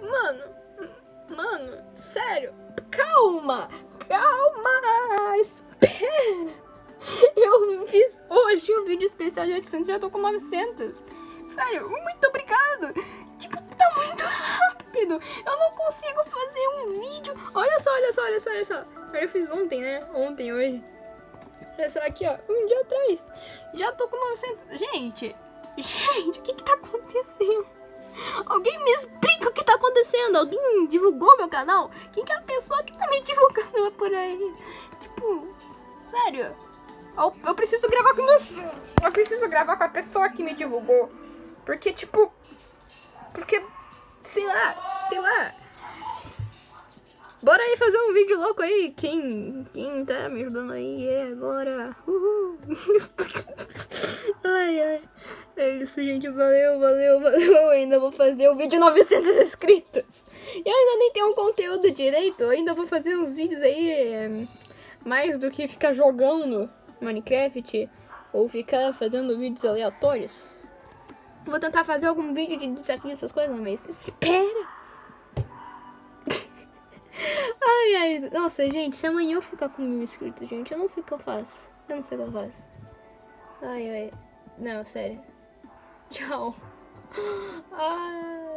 Mano, mano, sério, calma, calma, espera. Eu fiz hoje um vídeo especial de 800 já tô com 900. Sério, muito obrigado. Tipo, tá muito rápido. Eu não consigo fazer um vídeo. Olha só, olha só, olha só, olha só. Eu fiz ontem, né? Ontem, hoje. Olha só aqui, ó. Um dia atrás. Já tô com 900. Gente, gente, o que que tá acontecendo? Alguém me Alguém divulgou meu canal? Quem que é a pessoa que tá me divulgando por aí? Tipo, sério? Eu, eu preciso gravar com você. Eu preciso gravar com a pessoa que me divulgou. Porque, tipo. Porque. Sei lá, sei lá. Bora aí fazer um vídeo louco aí. Quem, quem tá me ajudando aí? É, bora. Uhul. É isso, gente. Valeu, valeu, valeu. Eu ainda vou fazer o vídeo 900 inscritos. E eu ainda nem tenho um conteúdo direito. Eu ainda vou fazer uns vídeos aí. É, mais do que ficar jogando Minecraft. Ou ficar fazendo vídeos aleatórios. Vou tentar fazer algum vídeo de desafio, essas coisas, mas espera. ai, ai. Nossa, gente, se amanhã eu ficar com mil inscritos, gente, eu não sei o que eu faço. Eu não sei o que eu faço. Ai, ai. Não, sério. Ciao. Uh...